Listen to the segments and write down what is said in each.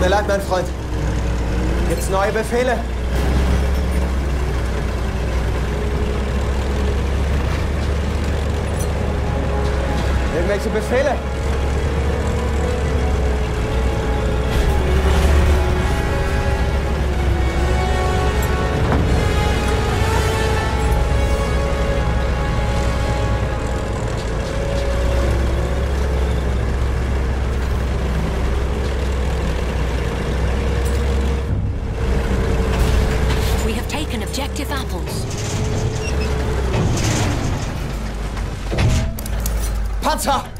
mir leid, mein Freund. Gibt's neue Befehle? Irgendwelche Befehle? Panzer! We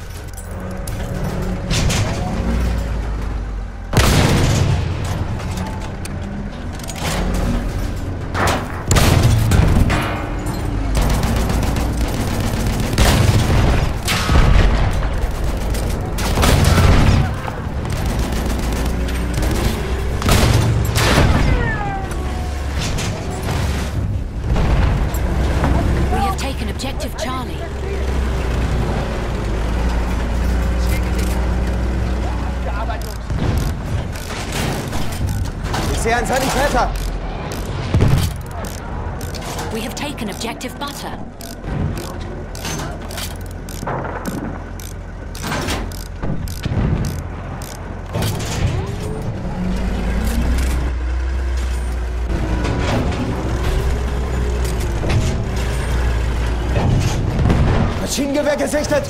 gesichtet!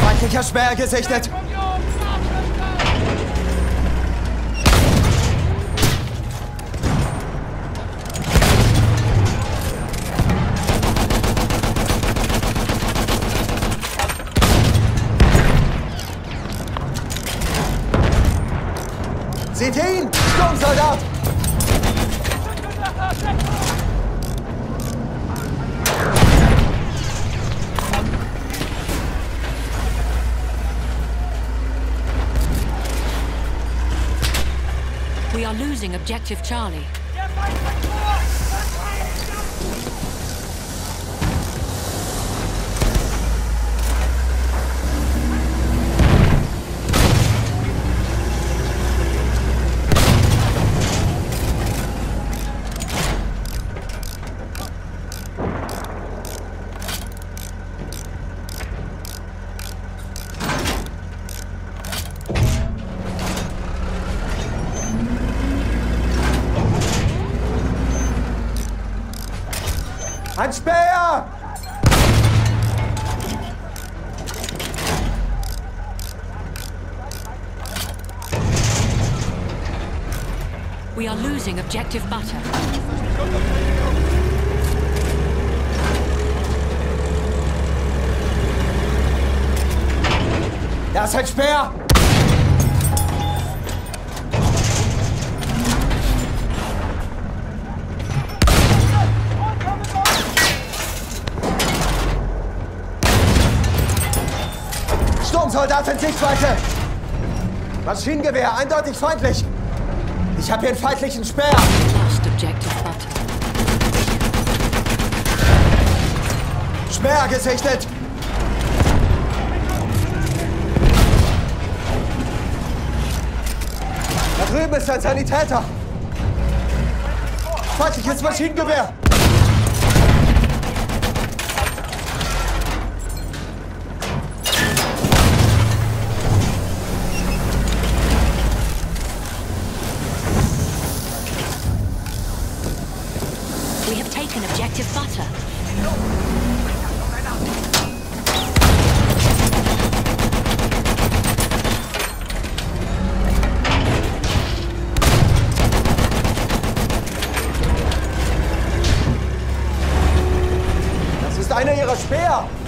Feindlicher Sperr gesichtet! Are losing objective Charlie. We are losing objective butter. Da ist ein Speer! Sturmsoldat in Sichtweite! Maschinengewehr, eindeutig feindlich! Ich habe hier einen feindlichen Speer! Speer gesichtet! Da drüben ist ein Sanitäter! Feindliches Maschinengewehr! We have taken objective butter. Das ist einer ihrer Speer!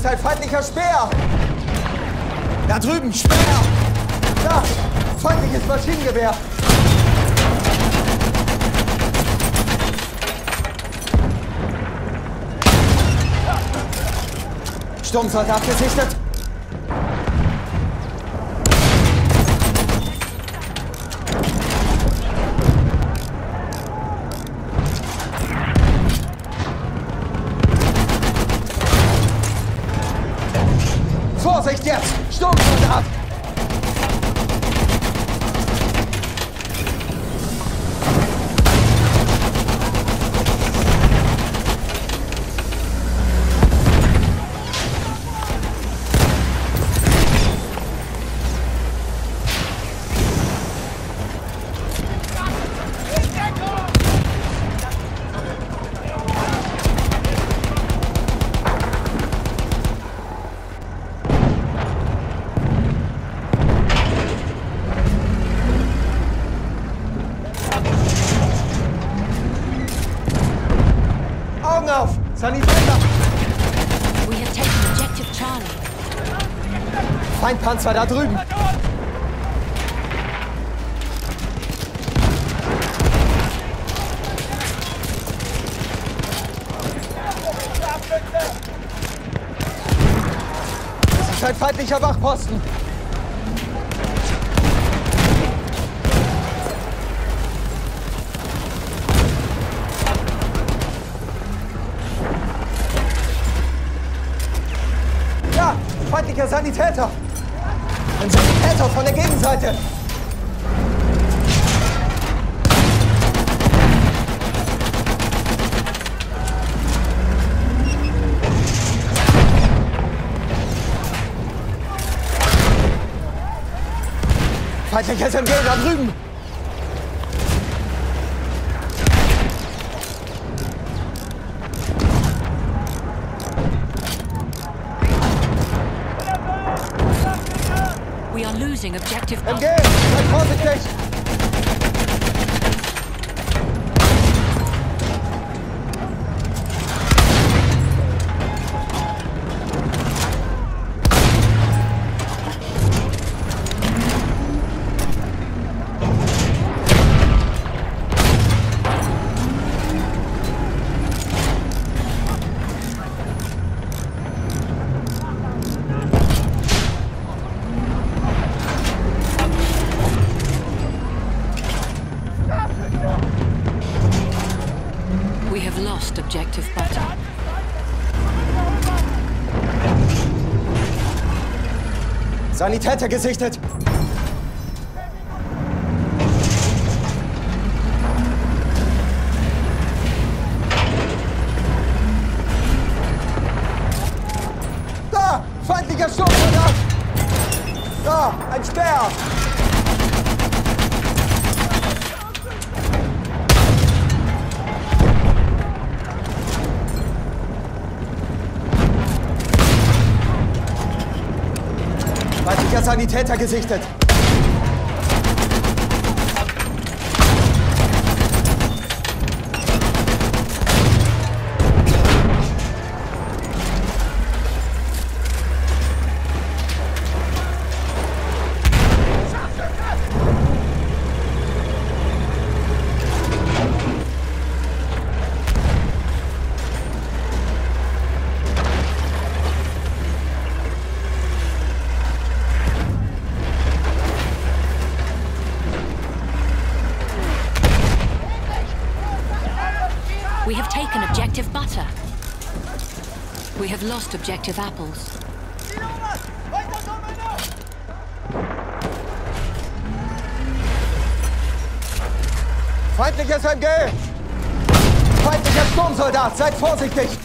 Feindlicher Speer! Da drüben, Speer! Da! Feindliches Maschinengewehr! Sturmsoldat gesichtet! Jetzt! Sturmsoldat! Feindpanzer da drüben! Das ist ein feindlicher Wachposten! Ja, feindlicher Sanitäter! Ein Sanitäter von der Gegenseite! Feindliches MG da drüben! We are losing objective MG, Butter. Sanitäter gesichtet! Sanitäter gesichtet! Objective Apples. Feindliches MG! Feindlicher Sturmsoldat! Seid vorsichtig!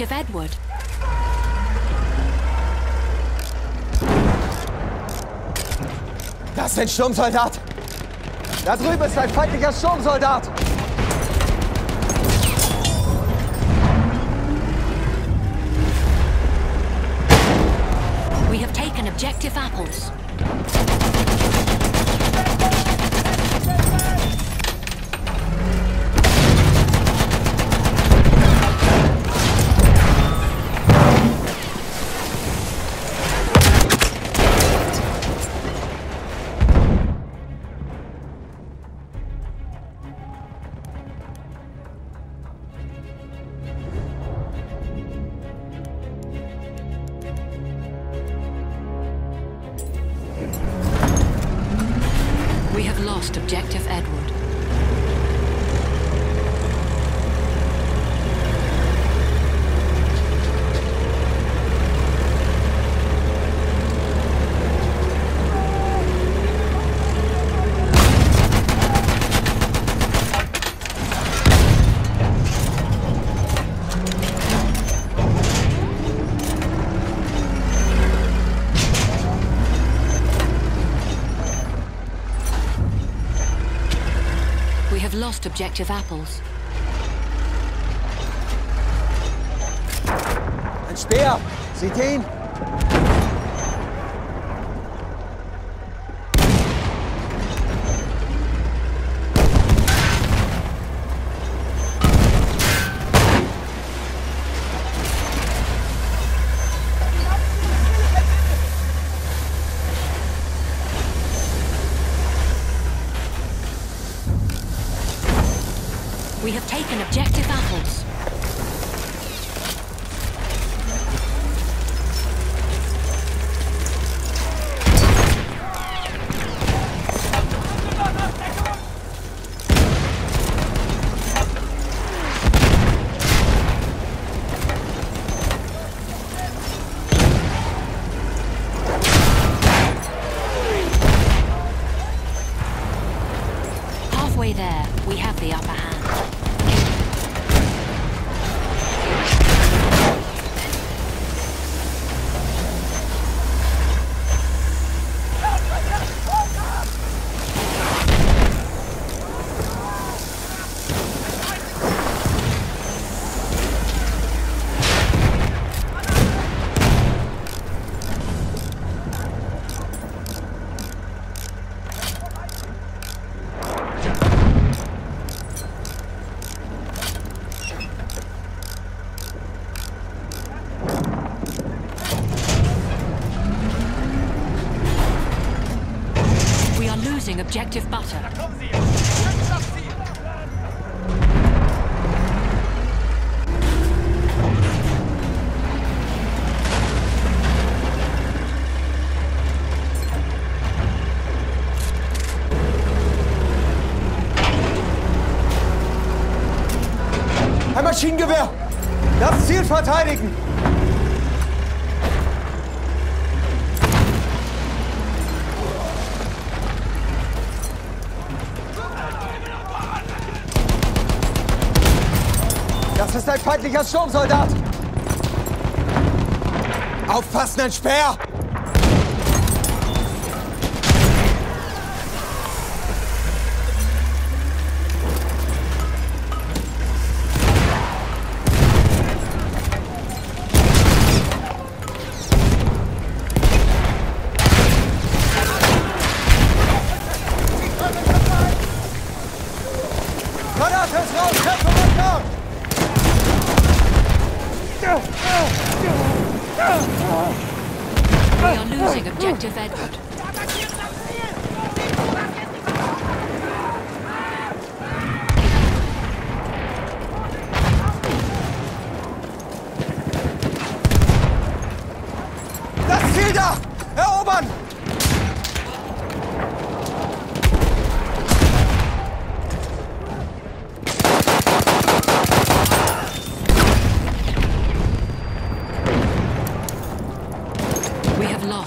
Objective Edward. Das ist ein Sturmsoldat! Da drüben ist ein feindlicher Sturmsoldat! We have taken objective apples. Objective Edward. objective apples. And stay up. 18. The upper hand. Maschinengewehr! Das Ziel verteidigen! Das ist ein feindlicher Sturmsoldat! Aufpassen, ein Speer!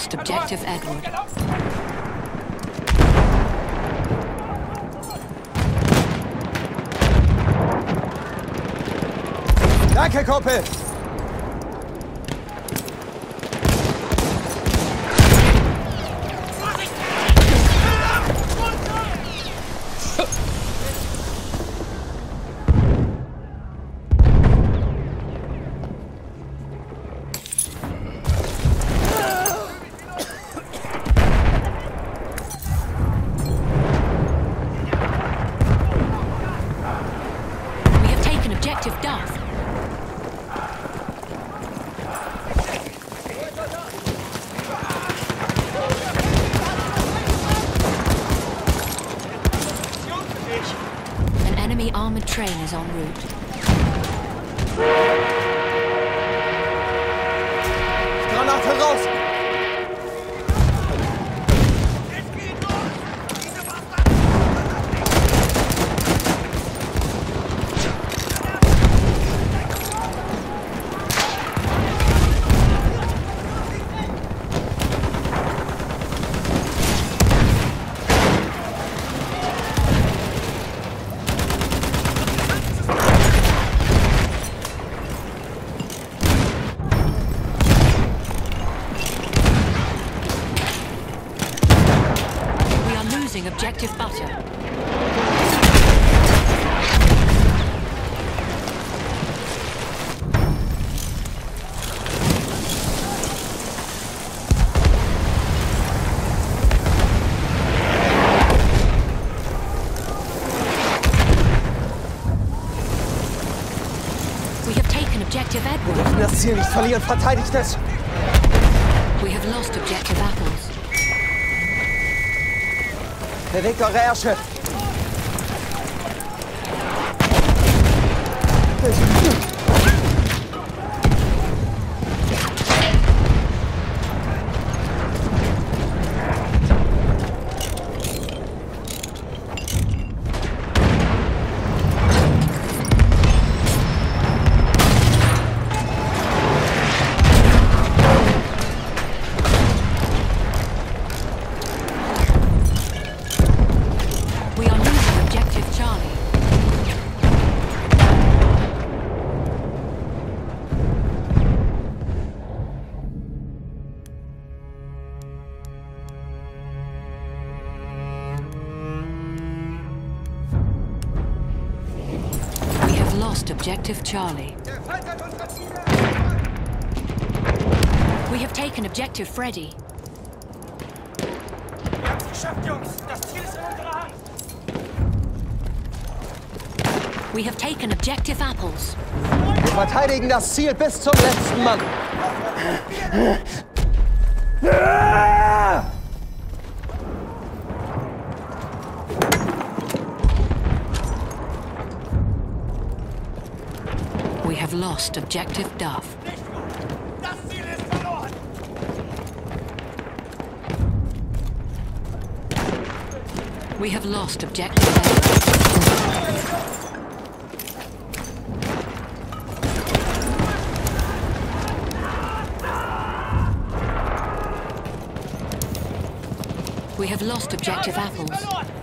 Lost objective Edward. Danke, Kumpel! Train is en route. Granate raus! We are losing objective butter. We have taken objective Wir dürfen das Ziel nicht verlieren. Verteidigt es! We have lost objective apples. Bewegt eure Ärsche! Charlie. We have taken objective Freddy. Ihr habt's geschafft, Jungs. Das Ziel ist in unserer Hand. We have taken objective apples. Wir verteidigen das Ziel bis zum letzten Mann! have lost objective Duff. We have lost objective Edward. We have lost objective apples.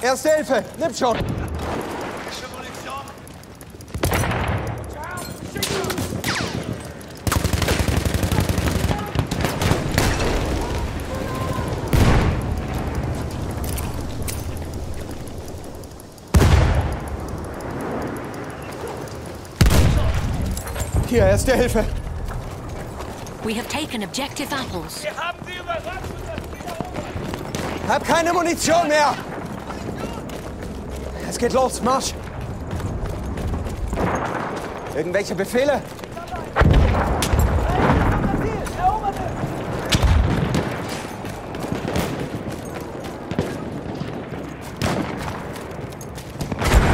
Erste Hilfe! Nimm schon! Hier, erste Hilfe! We have taken objective apples. Wir haben sie überrascht und das wieder Hab keine Munition mehr! Es geht los, Marsch! Irgendwelche Befehle?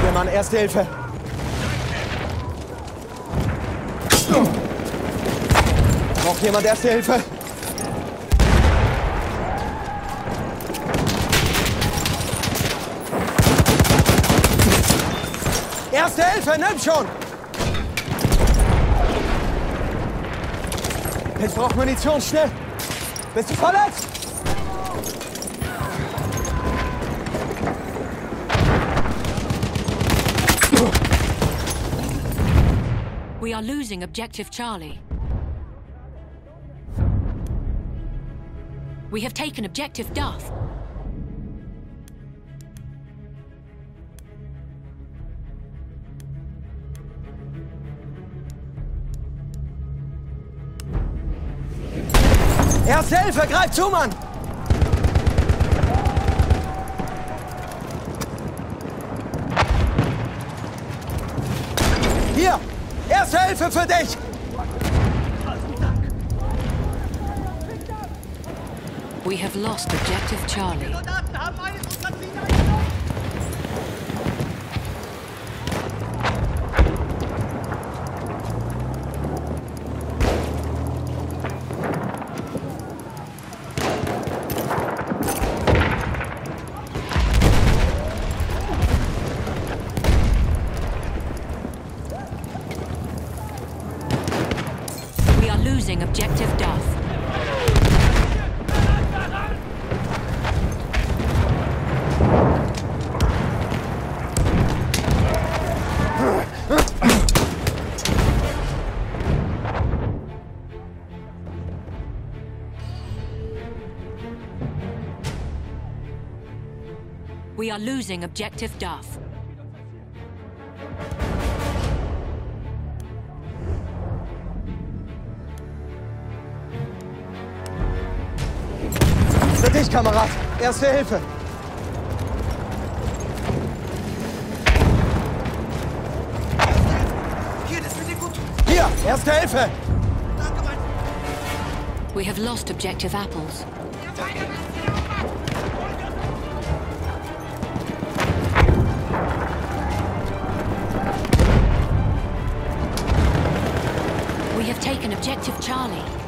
Hier, Mann, Erste Hilfe. Braucht jemand Erste Hilfe? Erste Hilfe, nimm schon! Munition, schnell! Bist du verletzt? We are losing objective Charlie. We have taken objective Duff. Erste Hilfe, greif zu, Mann! Hier! Erste Hilfe für dich! We have lost objective Charlie. Objective Duff. We are losing objective Duff. Kamerad! Erste Hilfe! Hier, das wird dir gut. Hier! Erste Hilfe! Danke, mein We have lost objective apples. We have taken objective Charlie.